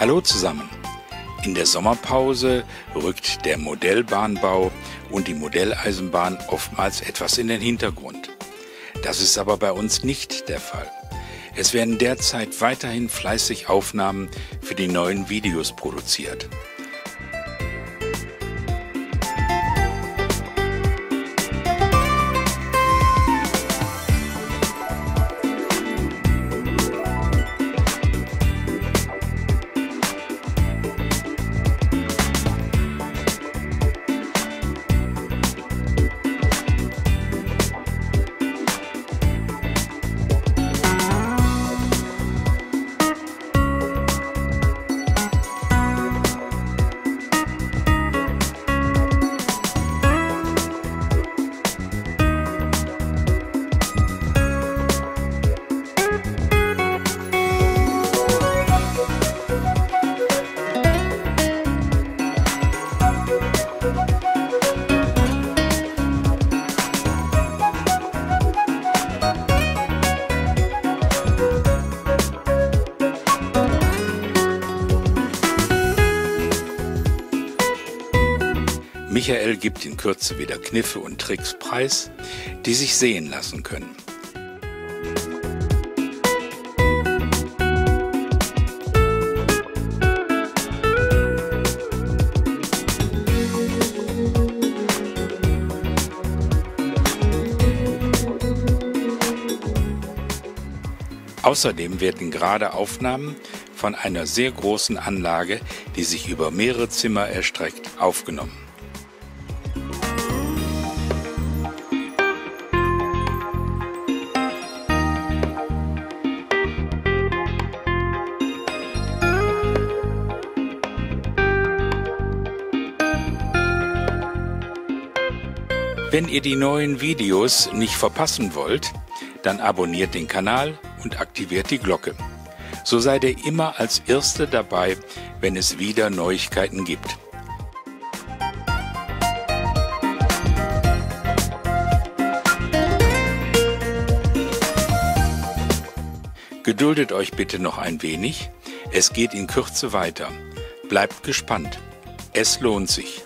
Hallo zusammen. In der Sommerpause rückt der Modellbahnbau und die Modelleisenbahn oftmals etwas in den Hintergrund. Das ist aber bei uns nicht der Fall. Es werden derzeit weiterhin fleißig Aufnahmen für die neuen Videos produziert. Michael gibt in Kürze wieder Kniffe und Tricks preis, die sich sehen lassen können. Außerdem werden gerade Aufnahmen von einer sehr großen Anlage, die sich über mehrere Zimmer erstreckt, aufgenommen. Wenn ihr die neuen Videos nicht verpassen wollt, dann abonniert den Kanal und aktiviert die Glocke. So seid ihr immer als Erste dabei, wenn es wieder Neuigkeiten gibt. Geduldet euch bitte noch ein wenig, es geht in Kürze weiter. Bleibt gespannt. Es lohnt sich.